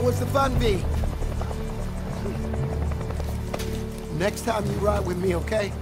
Now, what's the fun be? Next time you ride with me, okay?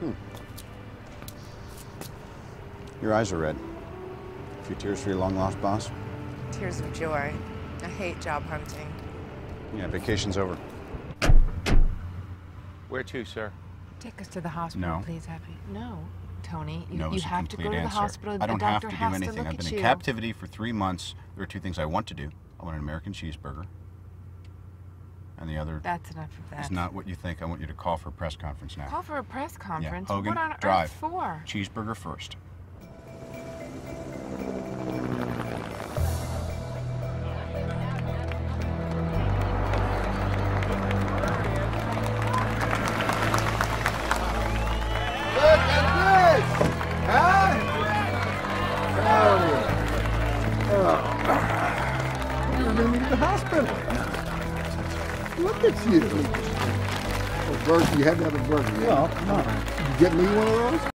Hmm. Your eyes are red. A few tears for your long lost boss? Tears of joy. I hate job hunting. Yeah, vacation's over. Where to, sir? Take us to the hospital, No. please, Happy. No, Tony. You, No you have to complete go to the hospital. I don't the have to do anything. To I've been at in you. captivity for three months. There are two things I want to do. I want an American cheeseburger. And the other That's enough of that. It's not what you think. I want you to call for a press conference now. Call for a press conference. Hogan, what on drive. earth for? Cheeseburger first. Look at this! Huh? Oh. You're gonna to the hospital. Look at you. Oh, burger, you had to have a burger, yeah? Well, no. You get me one of those?